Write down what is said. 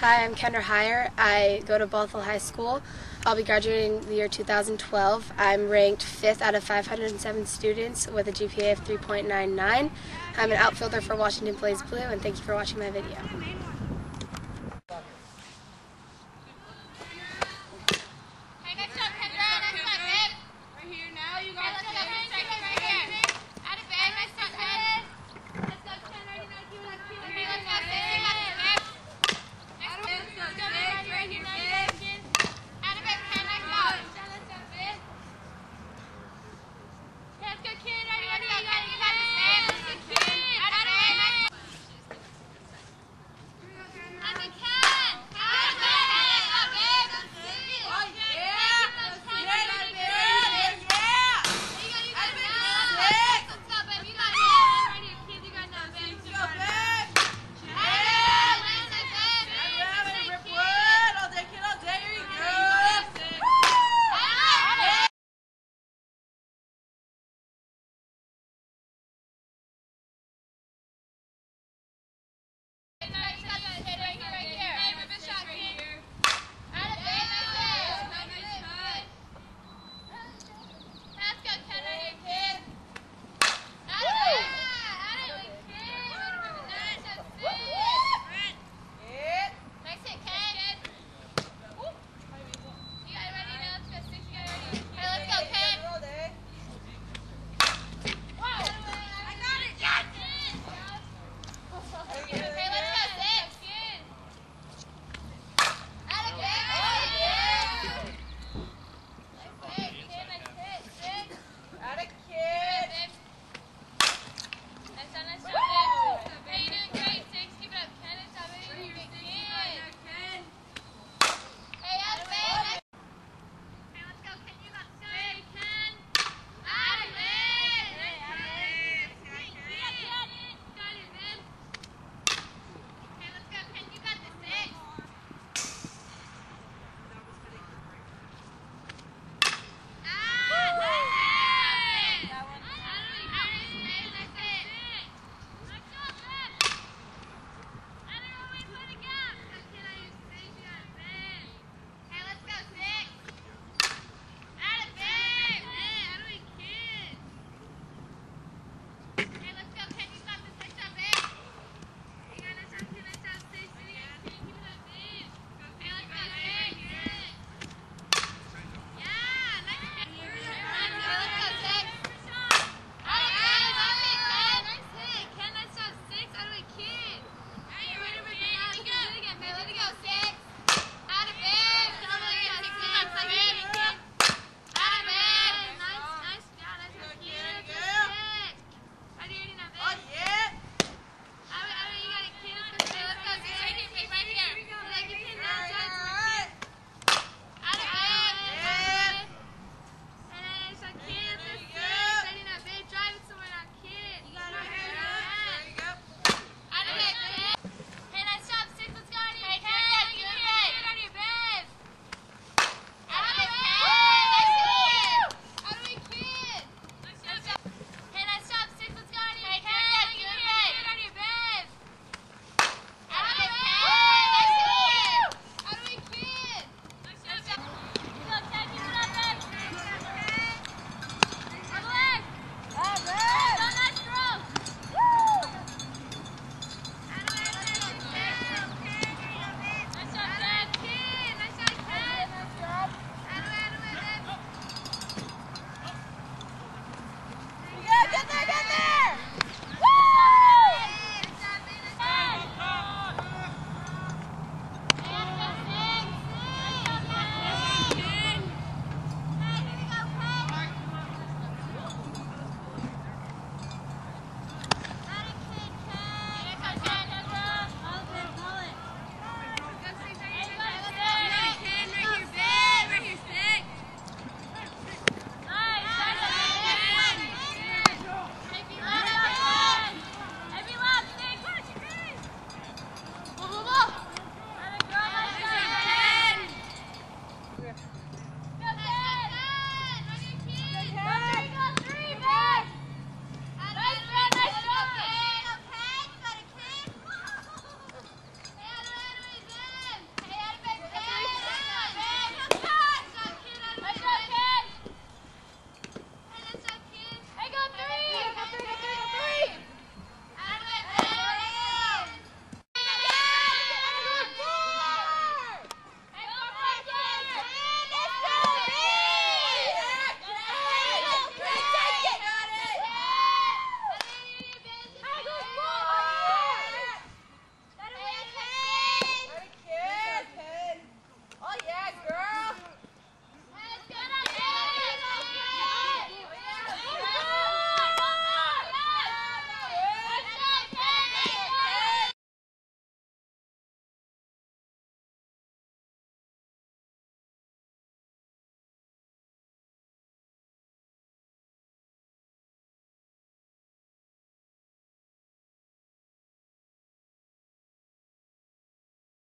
Hi, I'm Kendra Heyer. I go to Bothell High School. I'll be graduating the year 2012. I'm ranked 5th out of 507 students with a GPA of 3.99. I'm an outfielder for Washington Plays Blue, and thank you for watching my video.